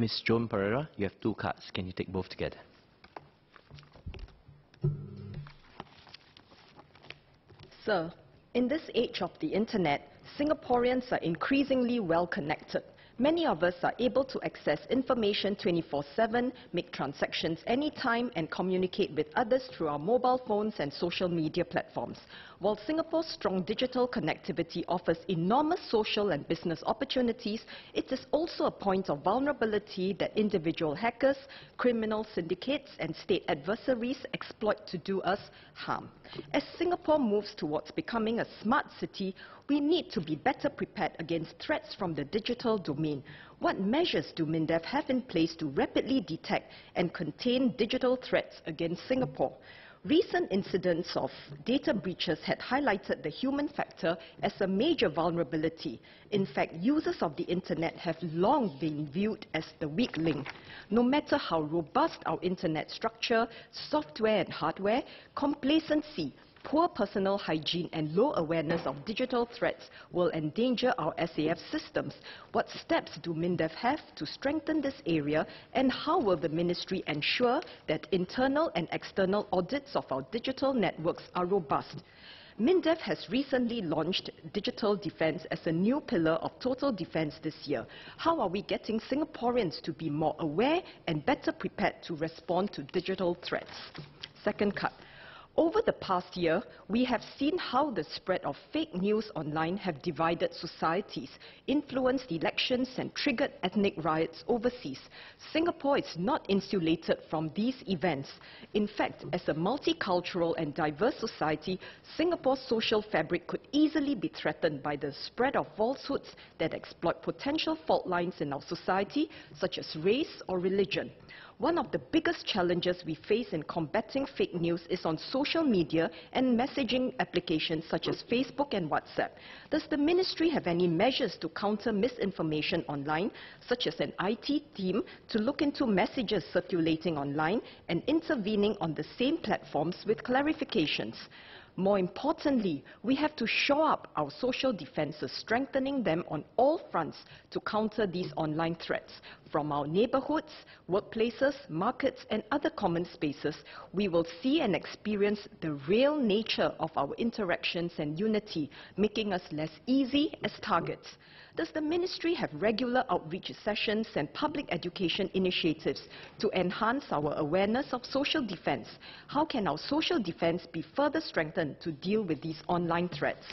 Ms. Joan Pereira, you have two cards. Can you take both together? Sir, in this age of the internet, Singaporeans are increasingly well connected. Many of us are able to access information 24-7, make transactions anytime, and communicate with others through our mobile phones and social media platforms. While Singapore's strong digital connectivity offers enormous social and business opportunities, it is also a point of vulnerability that individual hackers, criminal syndicates, and state adversaries exploit to do us harm. As Singapore moves towards becoming a smart city, we need to be better prepared against threats from the digital domain. What measures do MINDEF have in place to rapidly detect and contain digital threats against Singapore? Recent incidents of data breaches had highlighted the human factor as a major vulnerability. In fact, users of the internet have long been viewed as the weak link. No matter how robust our internet structure, software and hardware, complacency Poor personal hygiene and low awareness of digital threats will endanger our SAF systems. What steps do MINDEF have to strengthen this area and how will the ministry ensure that internal and external audits of our digital networks are robust? MINDEF has recently launched digital defense as a new pillar of total defense this year. How are we getting Singaporeans to be more aware and better prepared to respond to digital threats? Second cut. Over the past year, we have seen how the spread of fake news online have divided societies, influenced elections and triggered ethnic riots overseas. Singapore is not insulated from these events. In fact, as a multicultural and diverse society, Singapore's social fabric could easily be threatened by the spread of falsehoods that exploit potential fault lines in our society, such as race or religion. One of the biggest challenges we face in combating fake news is on social media and messaging applications such as Facebook and WhatsApp. Does the ministry have any measures to counter misinformation online, such as an IT team to look into messages circulating online and intervening on the same platforms with clarifications? More importantly, we have to shore up our social defenses, strengthening them on all fronts to counter these online threats. From our neighborhoods, workplaces, markets, and other common spaces, we will see and experience the real nature of our interactions and unity, making us less easy as targets. Does the ministry have regular outreach sessions and public education initiatives to enhance our awareness of social defense? How can our social defense be further strengthened to deal with these online threats?